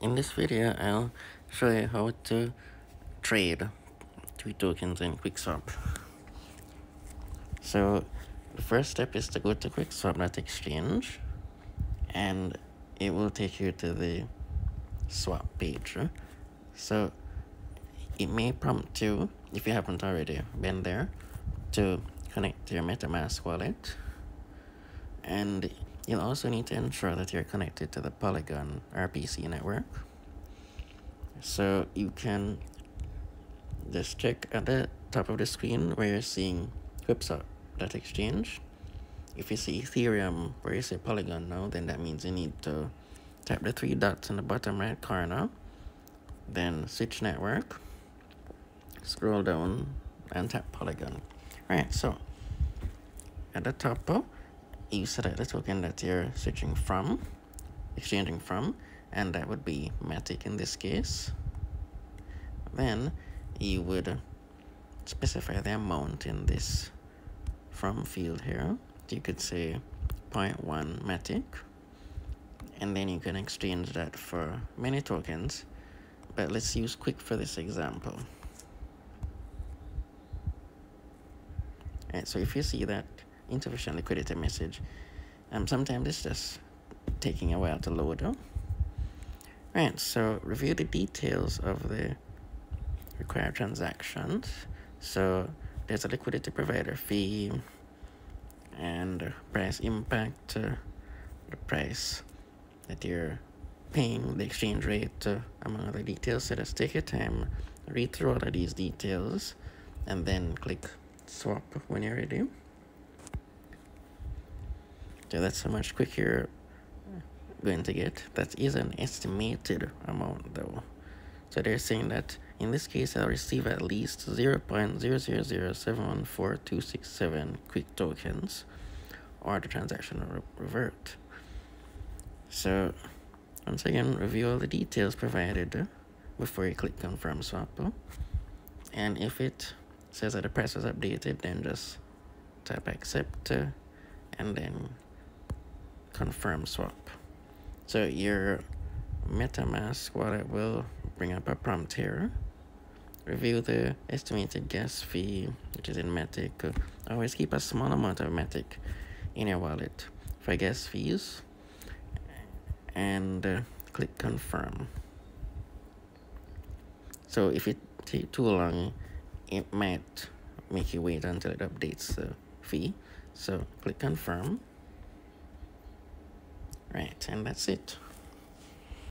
In this video, I'll show you how to trade Twee tokens in QuickSwap. So the first step is to go to quickswap.exchange and it will take you to the swap page. So it may prompt you, if you haven't already been there, to connect to your MetaMask wallet. And you'll also need to ensure that you're connected to the Polygon RPC network. So you can just check at the top of the screen where you're seeing whoops that exchange. If you see Ethereum where you see Polygon now, then that means you need to tap the three dots in the bottom right corner, then switch network, scroll down and tap Polygon. Right, so at the top, you select the token that you're switching from, exchanging from, and that would be Matic in this case. Then you would specify the amount in this from field here. You could say 0.1 Matic, and then you can exchange that for many tokens. But let's use Quick for this example. Right, so if you see that insufficient liquidity message, um, sometimes it's just taking a while to load up. Right, so review the details of the required transactions. So there's a liquidity provider fee and price impact, uh, the price that you're paying, the exchange rate, uh, among other details. So just take your time, read through all of these details, and then click swap when you're ready. So that's how much quicker you're going to get. That is an estimated amount though. So they're saying that in this case I'll receive at least 0 0.000714267 quick tokens or the transaction will revert. So once again review all the details provided before you click confirm swap. And if it says that the price was updated then just tap accept and then confirm swap. So your MetaMask wallet will bring up a prompt here. Review the estimated gas fee, which is in Matic. Always keep a small amount of Matic in your wallet for gas fees. And uh, click confirm. So if it takes too long, it might make you wait until it updates the fee. So click confirm. Right, and that's it.